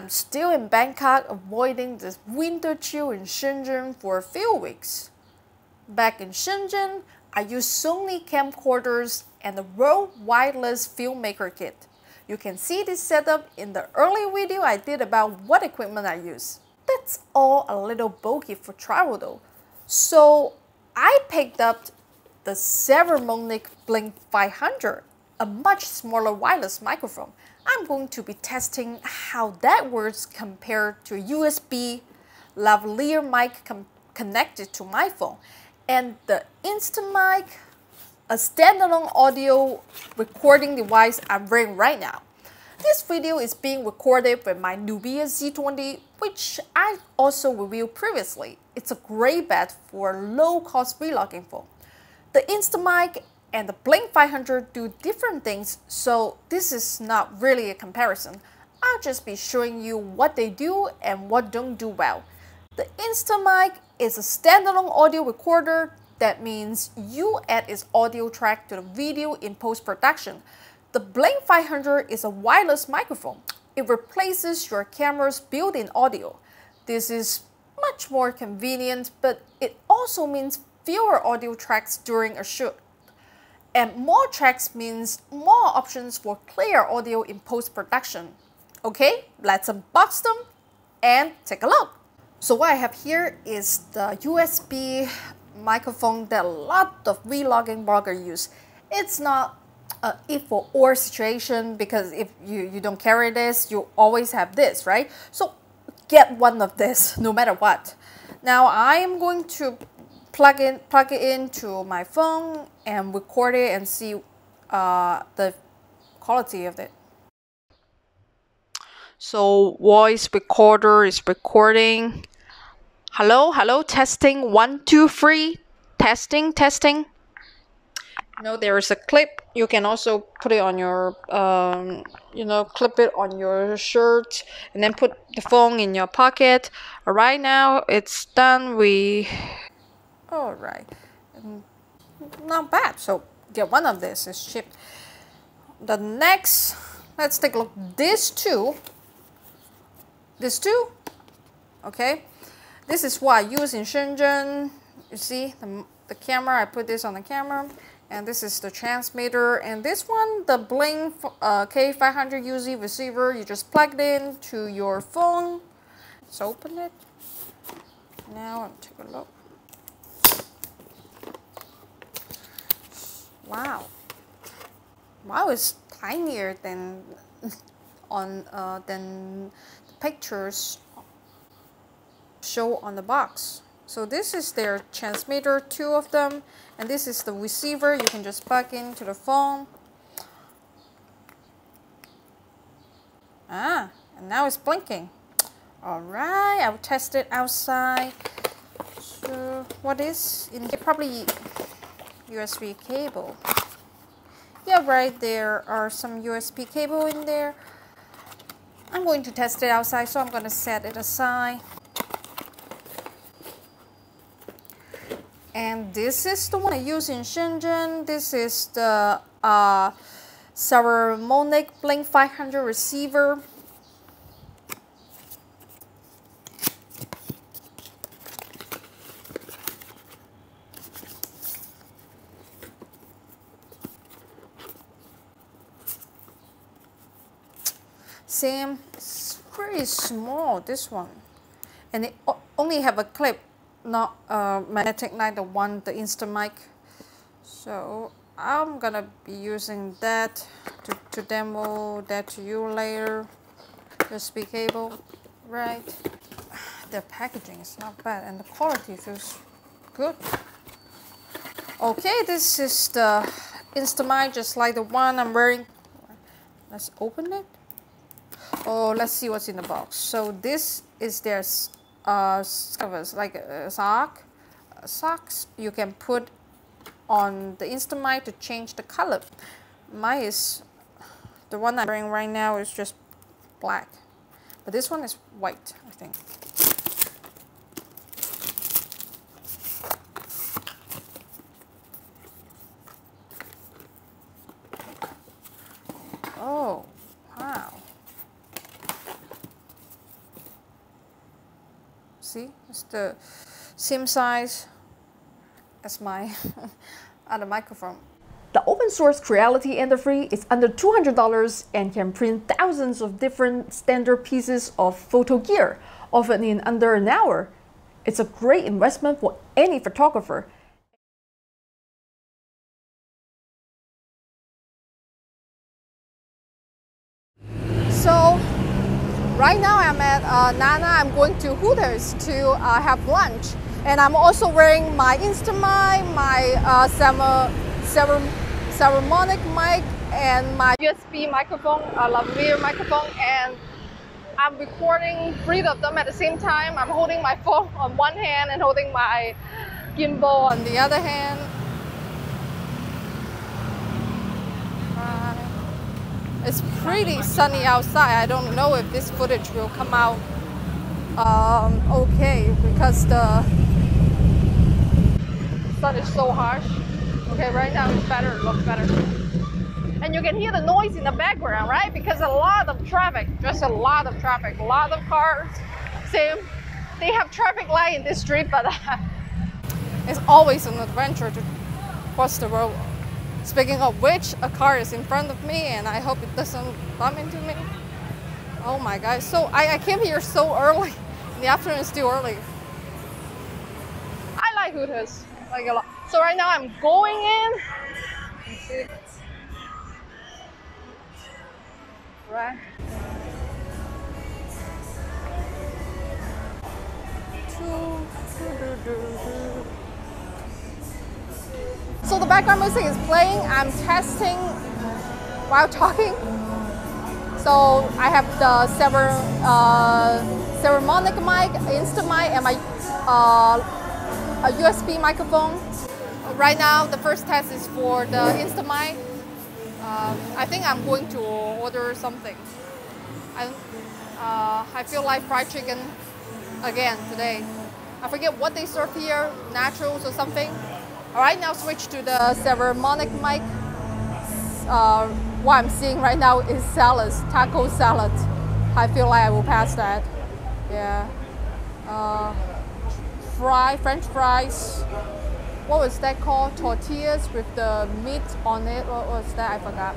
I'm still in Bangkok avoiding the winter chill in Shenzhen for a few weeks. Back in Shenzhen, I use Sony camcorders and the Rode Wireless Filmmaker Kit. You can see this setup in the earlier video I did about what equipment I use. That's all a little bulky for travel though. So I picked up the Saramonic Blink 500, a much smaller wireless microphone. I'm going to be testing how that works compared to a USB lavalier mic connected to my phone and the Instamic, a standalone audio recording device I'm wearing right now. This video is being recorded with my Nubia Z20, which I also reviewed previously. It's a great bet for low-cost vlogging phone. The Instamic and the Blink 500 do different things, so this is not really a comparison. I'll just be showing you what they do and what don't do well. The Instamic is a standalone audio recorder. That means you add its audio track to the video in post-production. The Blink 500 is a wireless microphone. It replaces your camera's built-in audio. This is much more convenient, but it also means fewer audio tracks during a shoot. And more tracks means more options for clear audio in post-production. Okay, let's unbox them and take a look. So what I have here is the USB microphone that a lot of vlogging bloggers use. It's not a if or or situation because if you, you don't carry this, you always have this, right? So get one of this no matter what. Now I am going to plug in plug it into my phone and record it and see uh, the quality of it. So voice recorder is recording. Hello, hello, testing one, two, three, testing, testing. You know, there is a clip. You can also put it on your, um, you know, clip it on your shirt and then put the phone in your pocket. Right now, it's done. We all right. Not bad. So get one of this is cheap. The next, let's take a look. This two, this two, okay. This is what I use in Shenzhen. You see the, the camera, I put this on the camera. And this is the transmitter. And this one, the Blink uh, K500 UZ receiver, you just plug it in to your phone. Let's open it. Now, take a look. Wow. Wow, it's tinier than on uh, than the pictures show on the box. So this is their transmitter, two of them, and this is the receiver. You can just plug into the phone. Ah, and now it's blinking. All right, I'll test it outside. So what is in here? Probably USB cable. Yeah, right, there are some USB cable in there. I'm going to test it outside, so I'm going to set it aside. And this is the one I use in Shenzhen. This is the uh, Saramonic Blink 500 receiver. Same very small this one. And it only have a clip not uh, magnetic like the one the Instamic so I'm gonna be using that to, to demo that to you later. USB cable right? The packaging is not bad and the quality feels good. Okay this is the Instamic just like the one I'm wearing. Let's open it Oh, let's see what's in the box. So this is their uh, covers, like a sock. Socks you can put on the Instamic to change the color. Mine is, the one I'm wearing right now is just black. But this one is white, I think. See, it's the same size as my other microphone. The open source Creality 3 is under $200 and can print thousands of different standard pieces of photo gear, often in under an hour. It's a great investment for any photographer. Right now I'm at uh, Nana. I'm going to Hooters to uh, have lunch. And I'm also wearing my Instamic, my uh, Summer, Summer Saramonic mic and my USB microphone, a lavalier microphone, and I'm recording three of them at the same time. I'm holding my phone on one hand and holding my gimbal on the other hand. Uh, it's pretty sunny outside. I don't know if this footage will come out um, okay because the sun is so harsh. Okay, right now it's better, it looks better. And you can hear the noise in the background, right? Because a lot of traffic, just a lot of traffic, a lot of cars. Same, they have traffic light in this street, but it's always an adventure to cross the road. Speaking of which, a car is in front of me and I hope it doesn't bump into me. Oh my god, so I, I came here so early. In the afternoon, it's still early. I like Hooters, like a lot. So right now I'm going in. Right. So the background music is playing. I'm testing while talking. So I have the several uh, Saramonic mic, Instamic, and my uh, a USB microphone right now, the first test is for the Instamic. Um, I think I'm going to order something. I, uh, I feel like fried chicken again today. I forget what they serve here, naturals or something. All right, now switch to the Saramonic mic. Uh, what I'm seeing right now is salads, taco salad. I feel like I will pass that. Yeah. Uh, fry, French fries, what was that called? Tortillas with the meat on it. What was that? I forgot.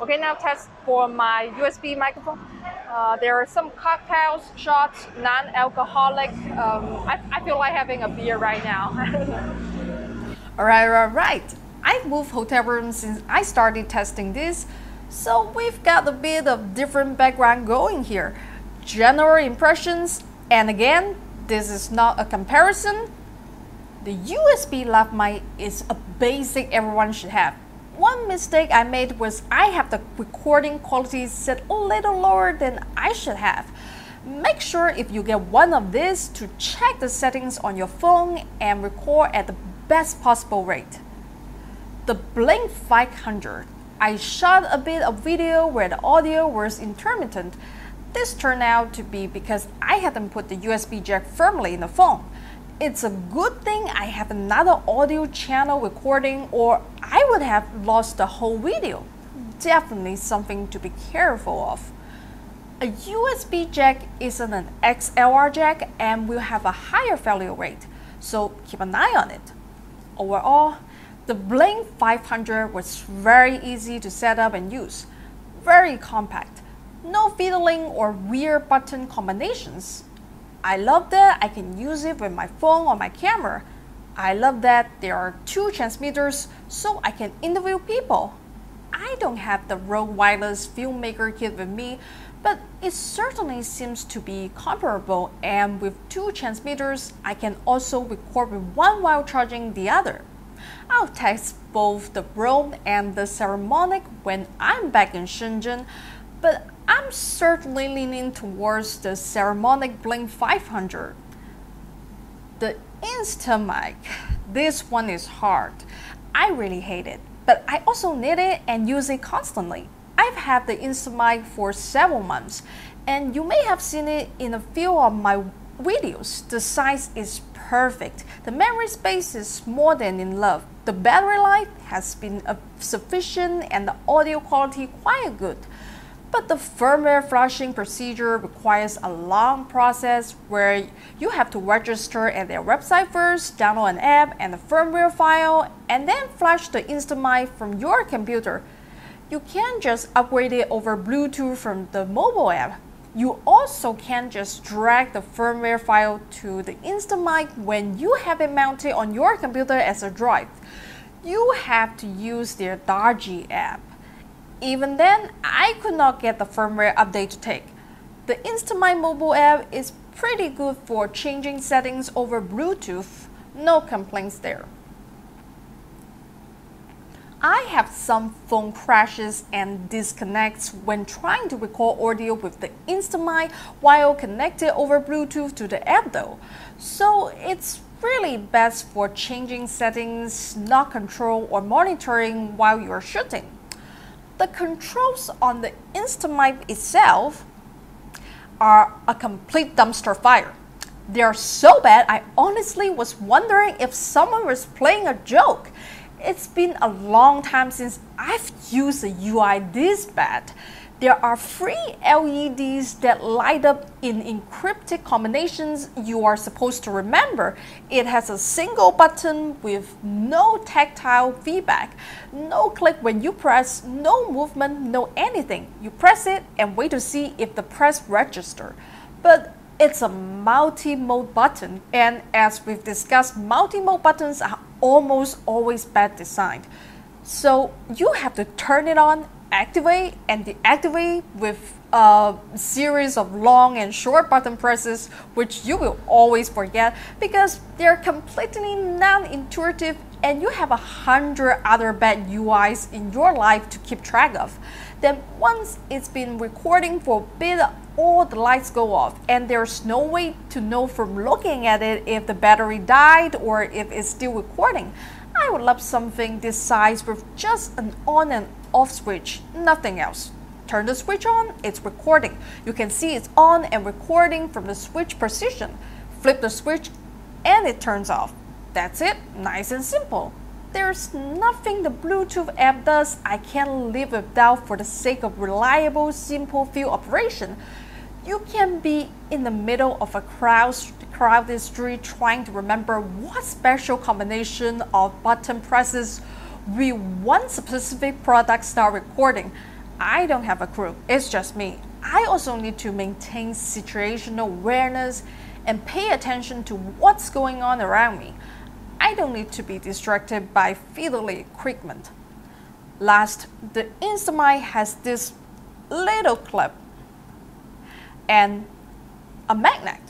Okay, now test for my USB microphone. Uh, there are some cocktails, shots, non-alcoholic. Um, I, I feel like having a beer right now. all right, all right. I've moved hotel rooms since I started testing this, so we've got a bit of different background going here. General impressions, and again, this is not a comparison, the USB lav mic is a basic everyone should have. One mistake I made was I have the recording quality set a little lower than I should have. Make sure if you get one of these to check the settings on your phone and record at the best possible rate. The Blink 500. I shot a bit of video where the audio was intermittent. This turned out to be because I hadn't put the USB jack firmly in the phone it's a good thing I have another audio channel recording or I would have lost the whole video. Definitely something to be careful of. A USB jack isn't an XLR jack and will have a higher failure rate, so keep an eye on it. Overall, the Blink 500 was very easy to set up and use, very compact, no fiddling or weird button combinations, I love that I can use it with my phone or my camera. I love that there are two transmitters so I can interview people. I don't have the Rode Wireless Filmmaker kit with me, but it certainly seems to be comparable and with two transmitters, I can also record with one while charging the other. I'll test both the Rode and the Saramonic when I'm back in Shenzhen, but I'm certainly leaning towards the Saramonic Blink 500. The Instamic, this one is hard. I really hate it, but I also need it and use it constantly. I've had the Instamic for several months, and you may have seen it in a few of my videos. The size is perfect. The memory space is more than in love. The battery life has been uh, sufficient and the audio quality quite good. But the firmware flushing procedure requires a long process where you have to register at their website first, download an app and a firmware file, and then flash the Instamic from your computer. You can't just upgrade it over Bluetooth from the mobile app. You also can't just drag the firmware file to the Instamic when you have it mounted on your computer as a drive. You have to use their Dagi app. Even then, I could not get the firmware update to take. The Instamic mobile app is pretty good for changing settings over Bluetooth. No complaints there. I have some phone crashes and disconnects when trying to record audio with the Instamic while connected over Bluetooth to the app though. So it's really best for changing settings, not control or monitoring while you're shooting. The controls on the Instamic itself are a complete dumpster fire. They are so bad, I honestly was wondering if someone was playing a joke. It's been a long time since I've used a UI this bad. There are three LEDs that light up in encrypted combinations you are supposed to remember. It has a single button with no tactile feedback, no click when you press, no movement, no anything. You press it and wait to see if the press register. But it's a multi-mode button and as we've discussed, multi-mode buttons are almost always bad designed. So you have to turn it on, activate and deactivate with a series of long and short button presses, which you will always forget because they're completely non-intuitive and you have a hundred other bad UIs in your life to keep track of. Then once it's been recording for a bit, all the lights go off and there's no way to know from looking at it if the battery died or if it's still recording. I would love something this size with just an on and off switch, nothing else. Turn the switch on, it's recording. You can see it's on and recording from the switch position. Flip the switch and it turns off. That's it, nice and simple. There's nothing the Bluetooth app does I can't live without for the sake of reliable, simple field operation. You can be in the middle of a crowd, crowded street trying to remember what special combination of button presses we want specific product start recording. I don't have a crew, it's just me. I also need to maintain situational awareness and pay attention to what's going on around me. I don't need to be distracted by fiddly equipment. Last, the Instamic has this little clip and a magnet.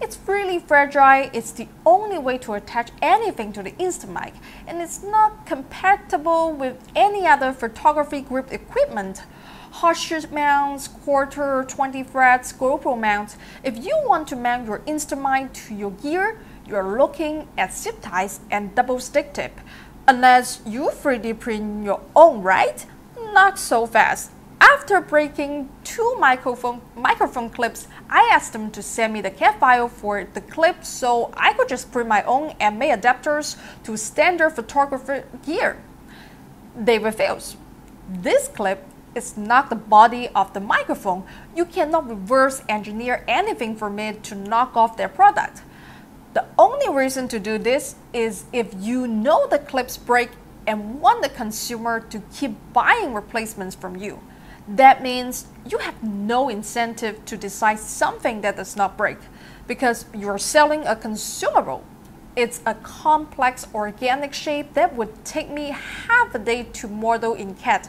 It's really fragile, it's the only way to attach anything to the Instamic, and it's not compatible with any other photography grip equipment. Hot shoe mounts, quarter, 20 threads, GoPro mounts. If you want to mount your Instamic to your gear, you're looking at zip ties and double stick tip. Unless you 3D print your own, right? Not so fast. After breaking two microphone, microphone clips, I asked them to send me the CAD file for the clip so I could just print my own and adapters to standard photography gear. They refused. This clip is not the body of the microphone. You cannot reverse engineer anything from it to knock off their product. The only reason to do this is if you know the clips break and want the consumer to keep buying replacements from you. That means you have no incentive to decide something that does not break because you're selling a consumable. It's a complex organic shape that would take me half a day to model in CAD.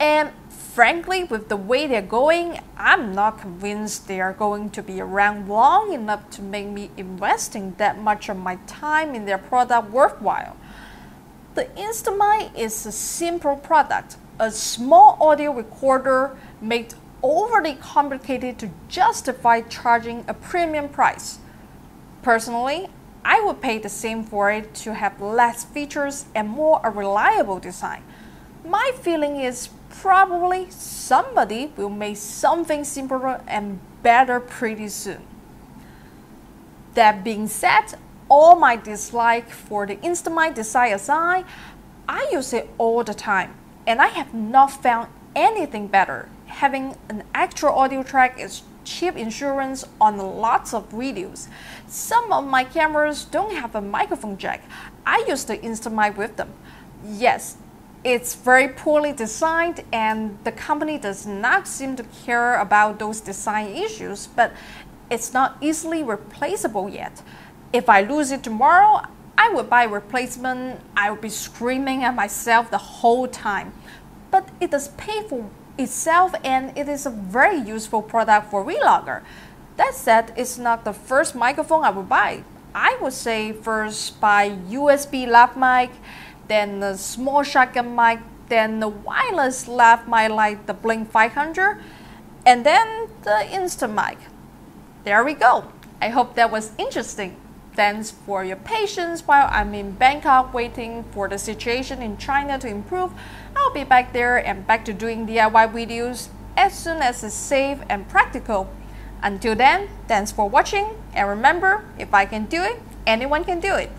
And frankly, with the way they're going, I'm not convinced they are going to be around long enough to make me investing that much of my time in their product worthwhile. The Instamic is a simple product, a small audio recorder made overly complicated to justify charging a premium price. Personally, I would pay the same for it to have less features and more a reliable design. My feeling is probably somebody will make something simpler and better pretty soon. That being said, all my dislike for the Instamic design aside, I use it all the time and I have not found anything better. having an extra audio track is cheap insurance on lots of videos. Some of my cameras don't have a microphone jack. I use the Instamic with them. Yes, it's very poorly designed and the company does not seem to care about those design issues, but it's not easily replaceable yet. If I lose it tomorrow, I would buy a replacement. I would be screaming at myself the whole time. But it does pay for itself and it is a very useful product for vlogger. That said, it's not the first microphone I would buy. I would say first buy USB lav mic, then the small shotgun mic, then the wireless lav mic like the Blink 500, and then the Instamic. There we go. I hope that was interesting. Thanks for your patience while I'm in Bangkok waiting for the situation in China to improve. I'll be back there and back to doing DIY videos as soon as it's safe and practical. Until then, thanks for watching and remember, if I can do it, anyone can do it.